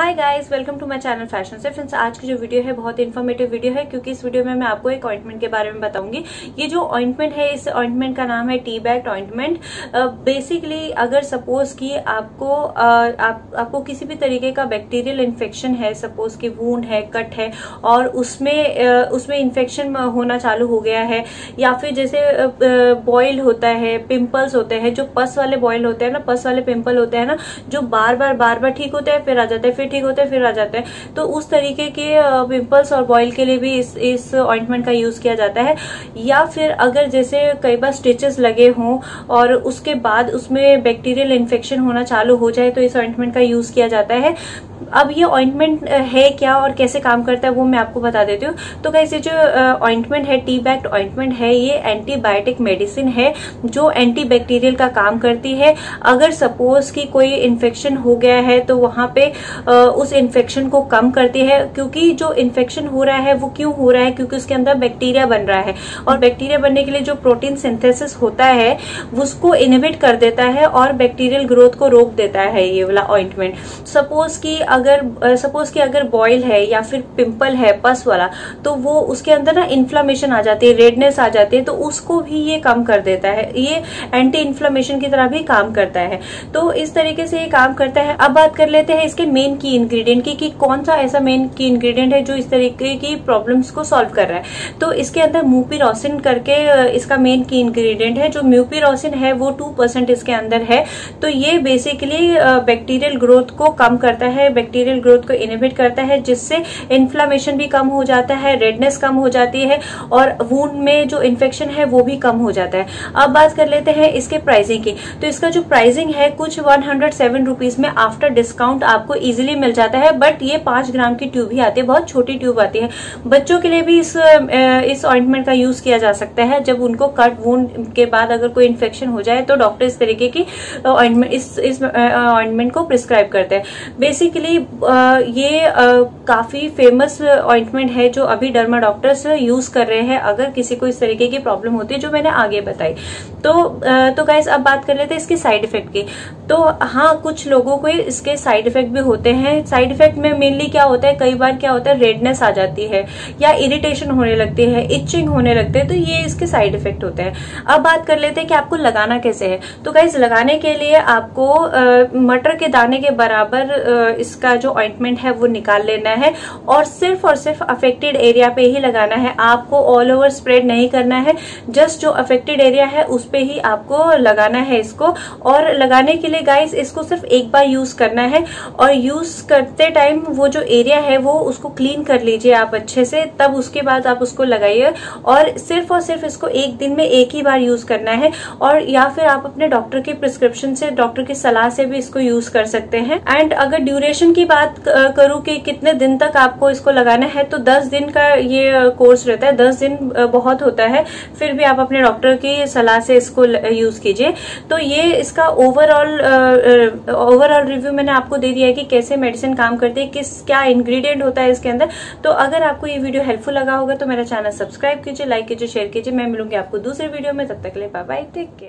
Hi guys welcome to my channel fashion से friends आज की जो वीडियो है बहुत इन्फॉर्मेटिव वीडियो है क्योंकि इस वीडियो में मैं आपको एक ऑइंटमेंट के बारे में बताऊँगी। ये जो ऑइंटमेंट है इस ऑइंटमेंट का नाम है टी बैट ऑइंटमेंट बेसिकली अगर सपोज़ कि आपको uh, आप, आपको किसी भी तरीके का बैक्टीरियल इन्फेक्शन है सपोज़ कि वूंड है कट है और उसमें uh, उसमें इन्फेक्शन होना चालू हो गया है या फिर जैसे बॉयल uh, होता है पिम्पल्स होते हैं जो पस वाले बॉयल होते हैं ना पस वाले पिम्पल होते हैं ना जो बार बार बार बार ठीक होते हैं फिर आ जाते हैं फिर ठीक होते हैं, फिर आ जाते हैं। तो उस तरीके के पिंपल्स और बॉयल के लिए भी इस इस ऑइंटमेंट का यूज़ किया जाता है। या फिर अगर जैसे कई बार स्टिचेस लगे हों और उसके बाद उसमें बैक्टीरियल इन्फेक्शन होना चालू हो जाए तो इस ऑइंटमेंट का यूज़ किया जाता है। अब ये ऑइंटमेंट है क्या और कैसे काम करता है, वो मैं आपको बता देती हूँ। तो कैसे जो ऑइंटमेंट है टी बैक्ट ऑइंटमेंट है, ये एंटीबायोटिक मेडिसिन है, जो एंटीबैक्टीरियल का काम करती है। अगर सपोज़ कि कोई इन्फेक्शन हो गया है तो वहाँ पे उस इन्फेक्शन को कम करती है, क्योंकि जो इन्फेक्शन हो रहा है, वो क्यों हो रहा है? क्योंकि उसके अंदर बैक्टीरिया बन रहा है। और बैक्टीरिया बनने के लिए जो प्रोटीन सिंथेसिस होता है, उसको इनिबिट कर देता है और बैक्टीरियल ग्रोथ को रोक देता है ये वाला ऑइंटमेंट सपोज़ की अगर सपोज़ कि अगर बॉयल है या फिर पिंपल है पस वाला तो वो उसके अंदर ना इन्फ्लामेशन आ जाती है रेडनेस आ जाती है तो उसको भी ये कम कर देता है। ये एंटी इन्फ्लामेशन की तरह भी काम करता है। तो इस तरीके से ये काम करता है। अब बात कर लेते हैं इसके मेन की इंग्रेडिएंट की कि कौन सा ऐसा मेन की इंग्रेडिएंट है जो इस तरीके की प्रॉब्लम्स को सॉल्व कर रहा है। तो इसके अंदर म्यूपिरोसिन करके इसका मेन की इंग्रेडिएंट है, जो म्यूपिरोसिन है, वो टू परसेंट इसके अंदर है। तो ये बेसिकली बैक्टीरियल ग्रोथ को कम करता है बैक्टीरियल ग्रोथ को इनिबिट करता है, जिससे इन्फ्लामेशन भी कम हो जाता है रेडनेस कम हो जाती है, और वूंड में जो इन्फेक्शन है, वो भी कम हो जाता है। अब बात कर लेते हैं इसके प्राइसिंग की। तो इसका जो प्राइसिंग है, कुछ वन हंड्रेड में आफ्टर डिस्काउंट आपको इजिली मिल जाता है बट ये पाँच ग्राम की ट्यूब ही आती है, बहुत छोटी ट्यूब आती है। बच्चों के लिए भी इस इस ऑइंटमेंट का यूज़ किया जा सकता है, जब उनको कट वूंड के बाद अगर कोई इन्फेक्शन हो जाए तो डॉक्टर इस तरीके की ऑइंटमेंट इस ऑइंटमेंट को प्रिस्क्राइब करते हैं। बेसिकली ये काफ़ी फ़ेमस ऑइंटमेंट है, जो अभी डर्मा डॉक्टर्स यूज़ कर रहे हैं, अगर किसी को इस तरीके की प्रॉब्लम होती है, जो मैंने आगे बताई। तो तो गाइस अब बात कर लेते हैं इसके साइड इफ़ेक्ट की। तो हाँ कुछ लोगों को इसके साइड इफ़ेक्ट भी होते हैं साइड इफ़ेक्ट में मेनली क्या होता है, कई बार क्या होता है रेडनेस आ जाती है या इरिटेशन होने लगती है इचिंग होने लगते हैं तो ये इसके साइड इफ़ेक्ट होते हैं। अब बात कर लेते हैं कि आपको लगाना कैसे है। तो गाइज़ लगाने के लिए आपको मटर के दाने के बराबर इसका जो ऑइंटमेंट है वो निकाल लेना है और सिर्फ़ और सिर्फ़ अफेक्टेड एरिया पे ही लगाना है। आपको ऑल ओवर स्प्रेड नहीं करना है। जस्ट जो अफेक्टेड एरिया है, उस पर ही आपको लगाना है इसको। और लगाने के लिए गाइस इसको सिर्फ़ एक बार यूज़ करना है। और यूज़ करते टाइम वो जो एरिया है वो उसको क्लीन कर लीजिए आप अच्छे से, तब उसके बाद आप उसको लगाइए और सिर्फ़ और सिर्फ़ इसको एक दिन में एक ही बार यूज़ करना है और या फिर आप अपने डॉक्टर के प्रिस्क्रिप्शन से डॉक्टर की सलाह से भी इसको यूज़ कर सकते हैं। एंड अगर ड्यूरेशन की बात करूँ कि कितने दिन तक आपको इसको लगाना है तो दस दिन का ये कोर्स रहता है। दस दिन बहुत होता है। फिर भी आप अपने डॉक्टर की सलाह से इसको यूज़ कीजिए। तो ये इसका ओवरऑल ओवरऑल रिव्यू मैंने आपको दे दिया है कि कैसे मेडिसिन काम करती है, किस, क्या इंग्रेडिएंट होता है इसके अंदर। तो अगर आपको ये वीडियो हेल्पफुल लगा होगा तो मेरा चैनल सब्सक्राइब कीजिए लाइक कीजिए शेयर कीजिए। मैं मिलूँगी आपको दूसरे वीडियो में, तब तक ले बाय बाय टेक केयर